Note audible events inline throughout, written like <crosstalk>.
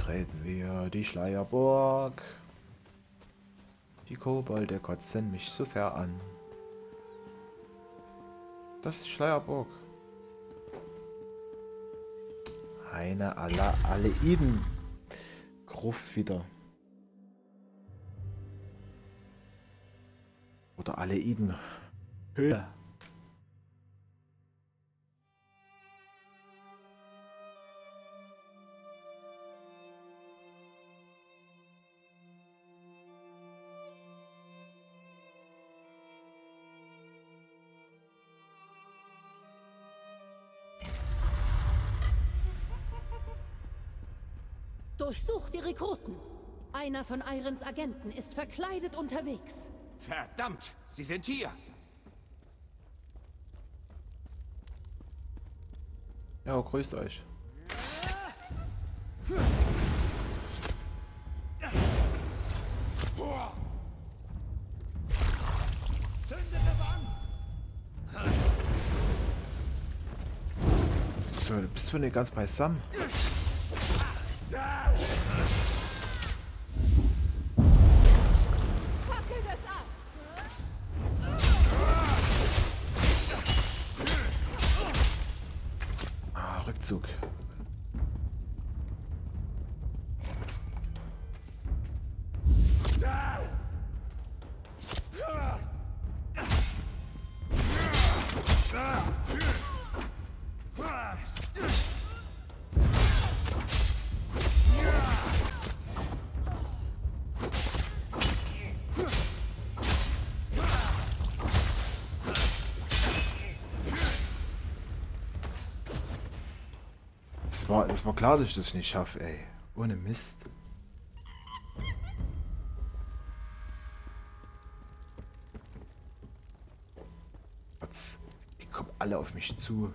betreten wir die Schleierburg. Die Kobolde kotzen mich so sehr an. Das ist die Schleierburg. Eine aller Aleiden. Gruft wieder. Oder Aleiden. Höhe. Durchsucht die Rekruten. Einer von Irons Agenten ist verkleidet unterwegs. Verdammt, Sie sind hier. Ja, grüßt euch. So, du bist du nicht ganz beisammen. Das war, das war klar, dass ich das nicht schaffe, ey. Ohne Mist. Die kommen alle auf mich zu.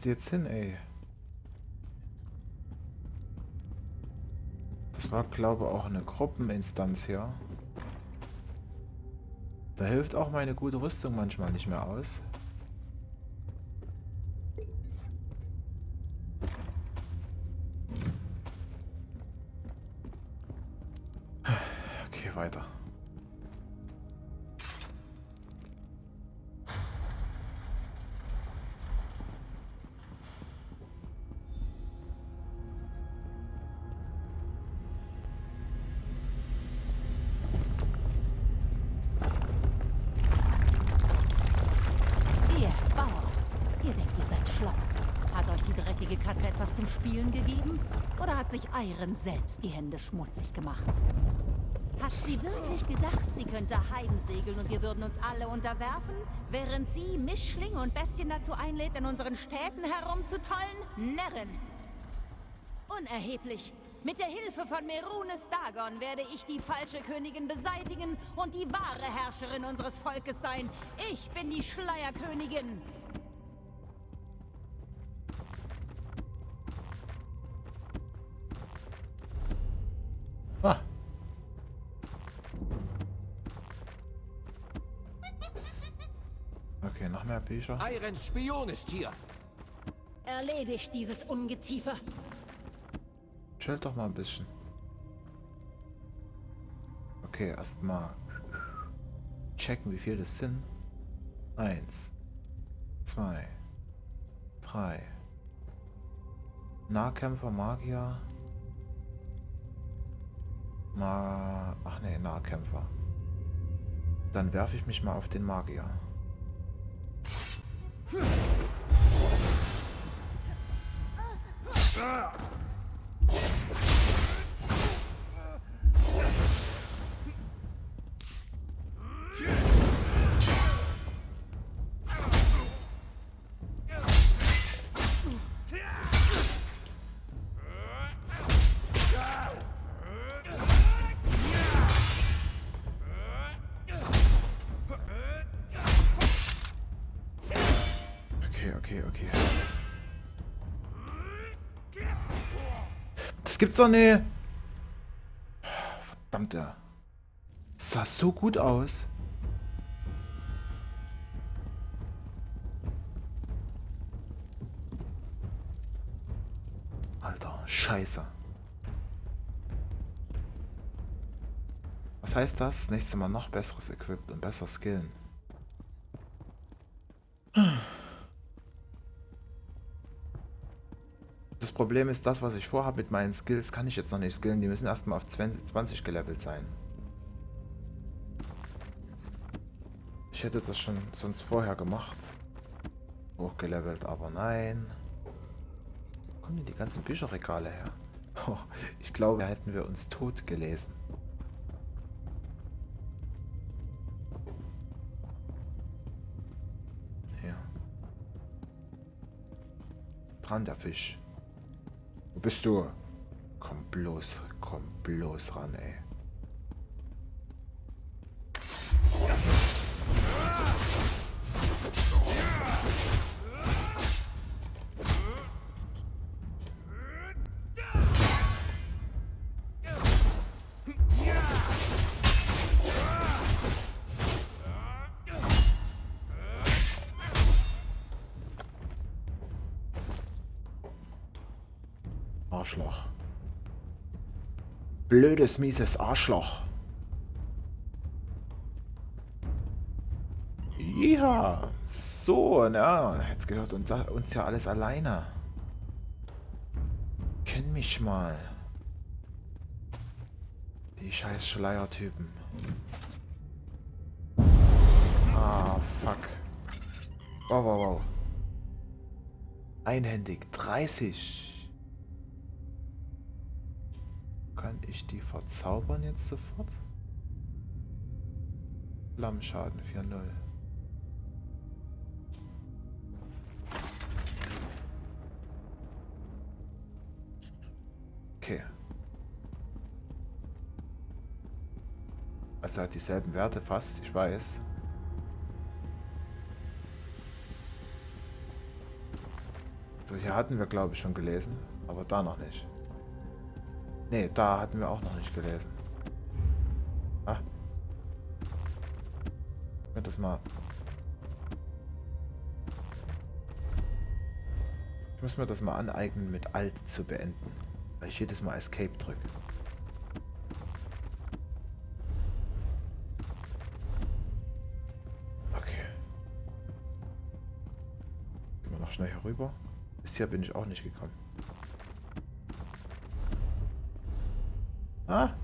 Ist die jetzt hin, ey? Das war, glaube ich, auch eine Gruppeninstanz hier. Da hilft auch meine gute Rüstung manchmal nicht mehr aus. Okay, weiter. Iron selbst die Hände schmutzig gemacht? Hat sie wirklich gedacht, sie könnte heimsegeln und wir würden uns alle unterwerfen, während sie Mischlinge und Bestien dazu einlädt, in unseren Städten herumzutollen? Närrin! Unerheblich. Mit der Hilfe von Merunes Dagon werde ich die falsche Königin beseitigen und die wahre Herrscherin unseres Volkes sein. Ich bin die Schleierkönigin. Mehr Bücher. Irens Spion ist hier. Erledigt dieses Ungeziefer. Chillt doch mal ein bisschen. Okay, erstmal checken, wie viel das sind. Eins, zwei, drei. Nahkämpfer, Magier. Ma Ach nee, Nahkämpfer. Dann werfe ich mich mal auf den Magier. Ah! Okay. Das gibt's doch ne. Verdammte. Das sah so gut aus. Alter, scheiße. Was heißt das? Das nächste Mal noch besseres Equipped und besser skillen. Das Problem ist, das, was ich vorhabe mit meinen Skills, kann ich jetzt noch nicht skillen. Die müssen erstmal auf 20, 20 gelevelt sein. Ich hätte das schon sonst vorher gemacht. Hochgelevelt, aber nein. Wo kommen denn die ganzen Bücherregale her? Oh, ich glaube, hätten wir uns tot gelesen. Hier. Dran, der Fisch. Wo bist du? Komm bloß, komm bloß ran, ey. Blödes, mieses Arschloch. Ja, so, na, jetzt gehört uns, uns ja alles alleine. Kenn mich mal. Die scheiß Schleiertypen. Ah, fuck. Wow, wow, wow. Einhändig, 30. Kann ich die verzaubern jetzt sofort? Flammenschaden 4-0. Okay. Also hat dieselben Werte fast, ich weiß. So, hier hatten wir glaube ich schon gelesen, aber da noch nicht. Ne, da hatten wir auch noch nicht gelesen. Ah. Ich mir das mal... Ich muss mir das mal aneignen, mit Alt zu beenden. Weil ich jedes Mal Escape drücke. Okay. Gehen wir noch schnell hier rüber. Bis hier bin ich auch nicht gekommen. Ah.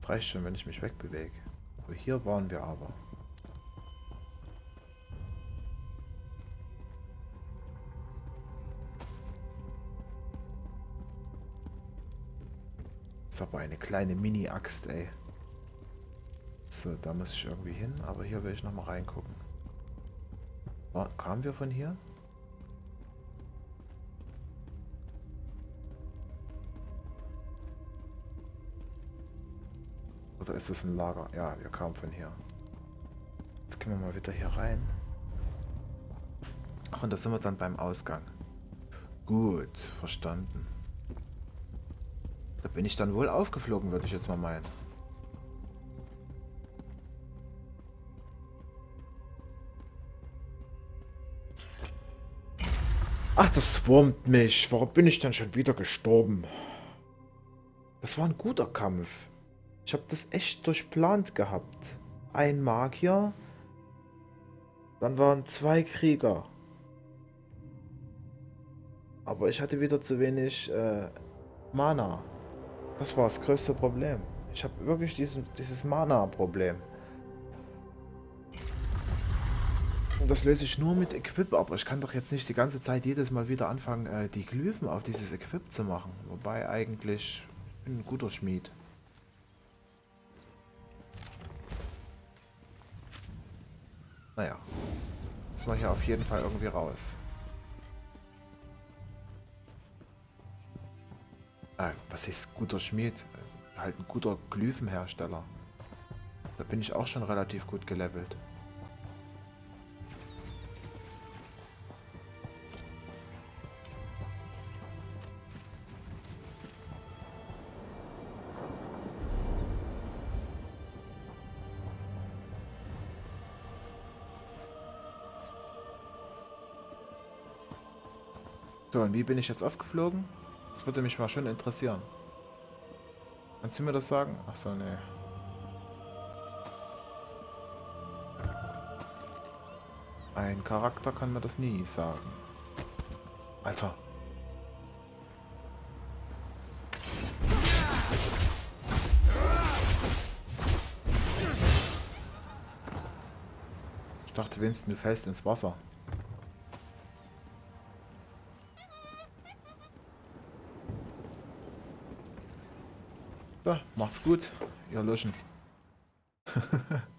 Das reicht schon, wenn ich mich wegbewege. Aber hier waren wir aber. Das ist aber eine kleine Mini-Axt, ey. So, da muss ich irgendwie hin, aber hier will ich nochmal reingucken. Kamen wir von hier? Oder ist es ein Lager? Ja, wir kamen von hier. Jetzt gehen wir mal wieder hier rein. Ach, und da sind wir dann beim Ausgang. Gut, verstanden. Da bin ich dann wohl aufgeflogen, würde ich jetzt mal meinen. Ach, das wurmt mich. Warum bin ich dann schon wieder gestorben? Das war ein guter Kampf. Ich habe das echt durchplant gehabt. Ein Magier. Dann waren zwei Krieger. Aber ich hatte wieder zu wenig äh, Mana. Das war das größte Problem. Ich habe wirklich diesen, dieses Mana-Problem. Und das löse ich nur mit Equip, aber ich kann doch jetzt nicht die ganze Zeit jedes Mal wieder anfangen, äh, die Glyphen auf dieses Equip zu machen. Wobei eigentlich ich bin ein guter Schmied. Naja. Jetzt war hier auf jeden Fall irgendwie raus. Äh, was ist guter Schmied? Halt ein guter Glyphenhersteller. Da bin ich auch schon relativ gut gelevelt. Wie bin ich jetzt aufgeflogen? Das würde mich mal schon interessieren. Kannst du mir das sagen? Ach so, nee. Ein Charakter kann mir das nie sagen. Alter. Ich dachte wenigstens, du fällst ins Wasser. So, macht's gut. Ihr löschen. <laughs>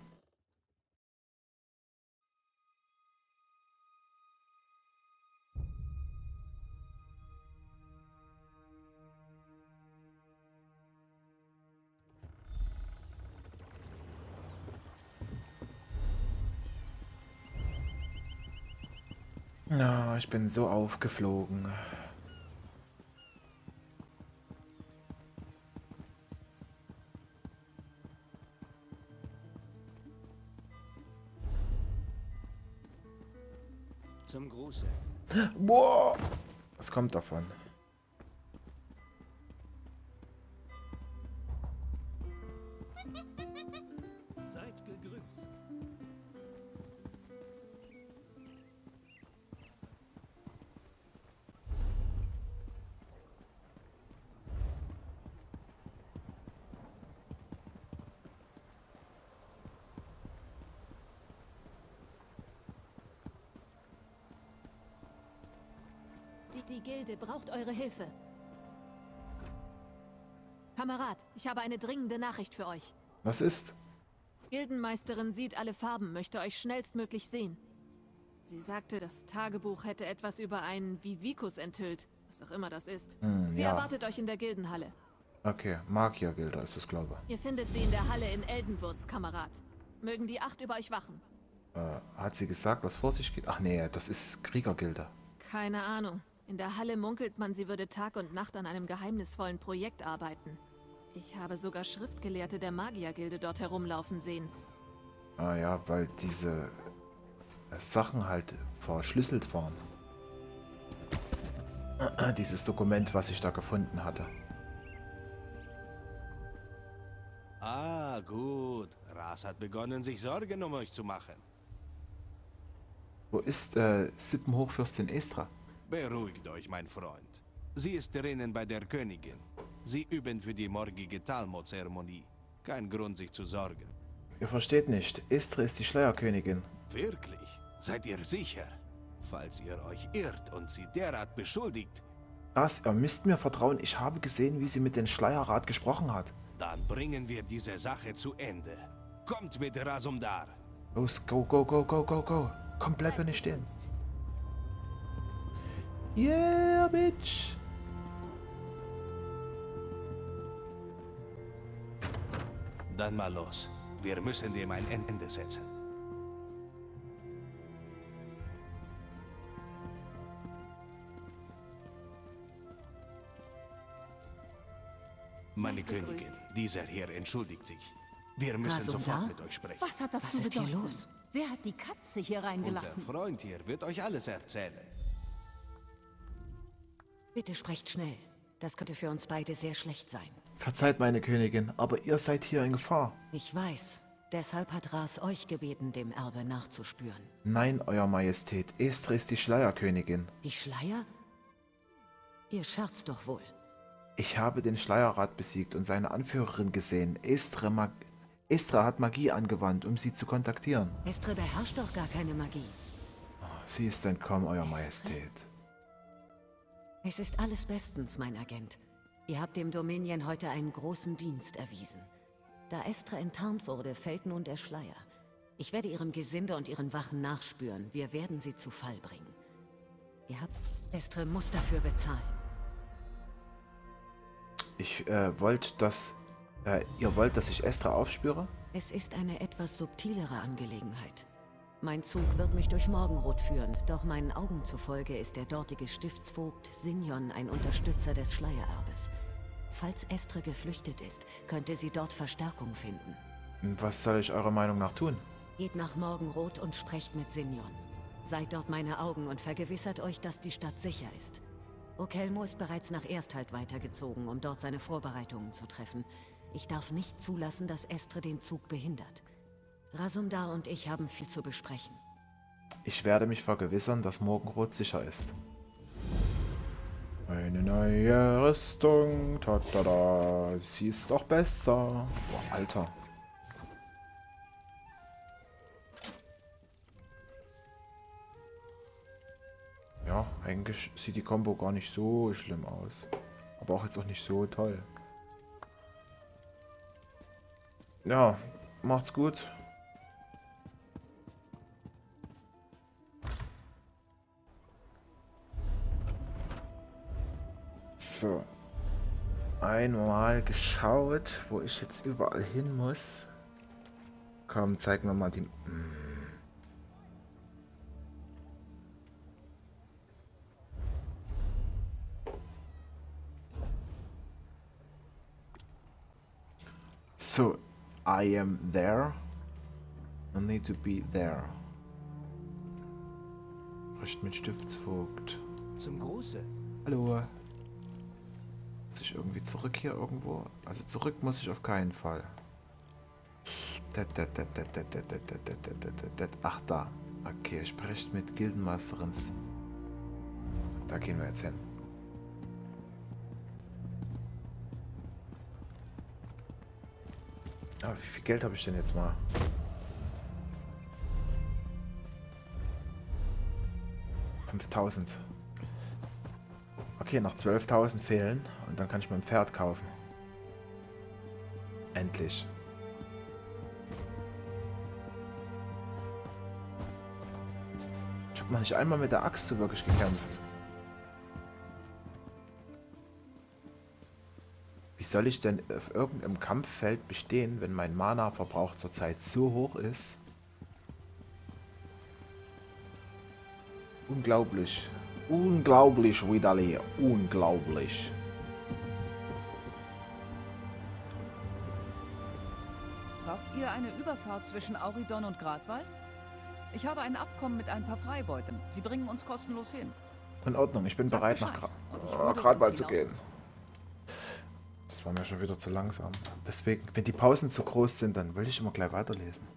Na, ich bin so aufgeflogen. Kommt davon? Die, Gilde braucht eure Hilfe. Kamerad, ich habe eine dringende Nachricht für euch. Was ist? Gildenmeisterin sieht alle Farben, möchte euch schnellstmöglich sehen. Sie sagte, das Tagebuch hätte etwas über einen Vivikus enthüllt, was auch immer das ist. Hm, Sie ja. erwartet euch in der Gildenhalle. Okay, Magiergilder ist es, glaube Ihr findet sie in der Halle in Eldenwurz, Kamerad. Mögen die Acht über euch wachen. ich. Äh, hat sie gesagt, was vor sich geht? Ach nee, das ist Kriegergilde. Keine Ahnung. In der Halle munkelt man, sie würde Tag und Nacht an einem geheimnisvollen Projekt arbeiten. Ich habe sogar Schriftgelehrte der Magiergilde dort herumlaufen sehen. Ah ja, weil diese Sachen halt verschlüsselt waren. Dieses Dokument, was ich da gefunden hatte. Ah, gut. Ras hat begonnen, sich Sorgen um euch zu machen. Wo ist äh, Sippenhochfürstin Estra? Beruhigt euch, mein Freund. Sie ist drinnen bei der Königin. Sie üben für die morgige Talmo-Zeremonie. Kein Grund, sich zu sorgen. Ihr versteht nicht, Estra ist die Schleierkönigin. Wirklich? Seid ihr sicher? Falls ihr euch irrt und sie derart beschuldigt, Das, ihr müsst mir vertrauen, ich habe gesehen, wie sie mit dem Schleierrat gesprochen hat. dann bringen wir diese Sache zu Ende. Kommt mit Rasumdar. Los, go, go, go, go, go, go. Komm, bleib hier nicht stehen. Yeah, bitch. Dann mal los. Wir müssen dem ein Ende setzen. Meine. Königin, dieser hier entschuldigt sich. Wir müssen Rasumdar? sofort mit euch sprechen. Was hat das Was zu ist hier bedeuten? los? Wer hat die Katze hier Unser reingelassen? Freund hier wird euch alles erzählen. Bitte sprecht schnell. Das könnte für uns beide sehr schlecht sein. Verzeiht, meine Königin, aber ihr seid hier in Gefahr. Ich weiß. Deshalb hat Ras euch gebeten, dem Erbe nachzuspüren. Nein, Euer Majestät, Estra ist die Schleierkönigin. Die Schleier? Ihr scherzt doch wohl. Ich habe den Schleierrat besiegt und seine Anführerin gesehen, Estra Mag Estra hat Magie angewandt, um sie zu kontaktieren. Estre beherrscht doch gar keine Magie. Sie ist entkommen, Euer Majestät. Es ist alles bestens, mein Agent. Ihr habt dem Dominion heute einen großen Dienst erwiesen. Da Estra enttarnt wurde, fällt nun der Schleier. Ich werde ihrem Gesinde und ihren Wachen nachspüren. Wir werden sie zu Fall bringen. Ihr habt... Estre muss dafür bezahlen. Ich äh, wollte, dass... Äh, ihr wollt, dass ich Estra aufspüre? Es ist eine etwas subtilere Angelegenheit. Mein Zug wird mich durch Morgenrot führen, doch meinen Augen zufolge ist der dortige Stiftsvogt Sinjon ein Unterstützer des Schleiererbes. Falls Estre geflüchtet ist, könnte sie dort Verstärkung finden. Was soll ich eurer Meinung nach tun? Geht nach Morgenrot und sprecht mit Sinjon. Seid dort meine Augen und vergewissert euch, dass die Stadt sicher ist. Okelmo ist bereits nach Ersthalt weitergezogen, um dort seine Vorbereitungen zu treffen. Ich darf nicht zulassen, dass Estre den Zug behindert. Rasumdar und ich haben viel zu besprechen. Ich werde mich vergewissern, dass Morgenrot sicher ist. Eine neue Rüstung, ta ta da, sie ist doch besser. Boah, Alter. Ja, eigentlich sieht die Combo gar nicht so schlimm aus. Aber auch jetzt auch nicht so toll. Ja, macht's gut. So. Einmal geschaut, wo ich jetzt überall hin muss. Komm, zeig mir mal die... So, I am there. I need to be there. Spricht mit Stiftsvogt. Zum Gruße. Hallo. Ich irgendwie zurück hier irgendwo? Also zurück muss ich auf keinen Fall. Ach da. Okay, spricht mit Gildenmeisterin. Da gehen wir jetzt hin. Aber wie viel Geld habe ich denn jetzt mal? Fünftausend. Okay, noch 12.000 fehlen und dann kann ich mir ein Pferd kaufen. Endlich. Ich habe noch nicht einmal mit der Axt so wirklich gekämpft. Wie soll ich denn auf irgendeinem Kampffeld bestehen, wenn mein Mana-Verbrauch zurzeit so hoch ist? Unglaublich. Unglaublich, Widali. Unglaublich. Braucht ihr eine Überfahrt zwischen Auridon und Gradwald? Ich habe ein Abkommen mit ein paar Freibeutern. Sie bringen uns kostenlos hin. In Ordnung, ich bin Sag bereit, nach Bescheid. Ich äh, Gradwald zu gehen. Das war mir schon wieder zu langsam. Deswegen, wenn die Pausen zu groß sind, dann will ich immer gleich weiterlesen.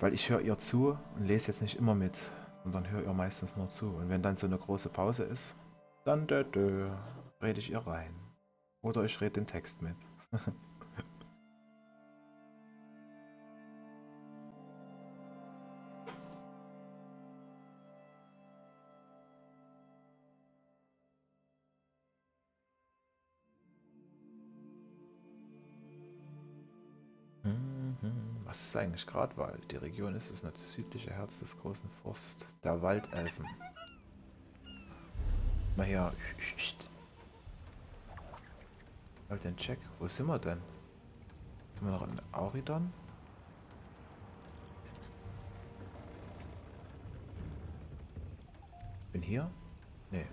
Weil ich höre ihr zu und lese jetzt nicht immer mit, sondern höre ihr meistens nur zu. Und wenn dann so eine große Pause ist, dann dö, dö, rede ich ihr rein. Oder ich rede den Text mit. <laughs> Was ist eigentlich Gradwald? Die Region ist das südliche Herz des großen Forst der Waldelfen. Mal hier. Halt den Check. Wo sind wir denn? Sind wir noch in Auridon? Bin hier? Nee.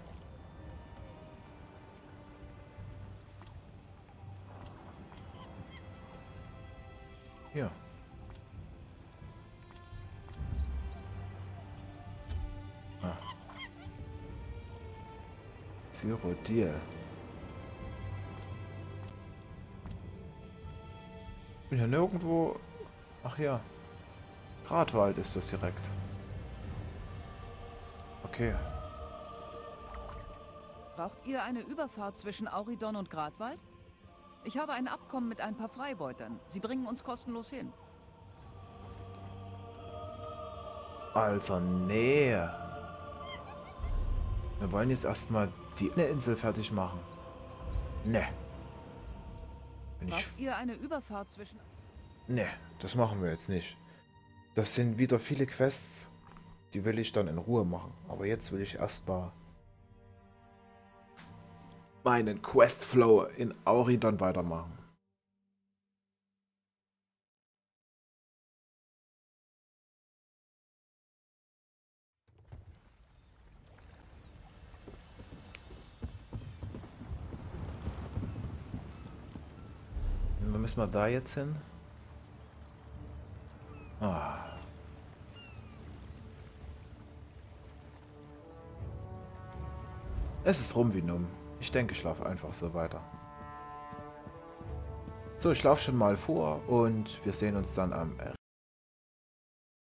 Hier. Zero Deal. Bin ja nirgendwo. Ach ja. Gradwald ist das direkt. Okay. Braucht ihr eine Überfahrt zwischen Auridon und Gradwald? Ich habe ein Abkommen mit ein paar Freibeutern. Sie bringen uns kostenlos hin. Alter, nee. Wir wollen jetzt erstmal die Insel fertig machen. Ne. Bin ich Braucht ihr eine Überfahrt zwischen... Ne, das machen wir jetzt nicht. Das sind wieder viele Quests, die will ich dann in Ruhe machen. Aber jetzt will ich erstmal meinen Questflow in Auridon weitermachen. Wo müssen wir da jetzt hin? Ah. Es ist rum wie numm. Ich denke, ich schlafe einfach so weiter. So, ich laufe schon mal vor und wir sehen uns dann am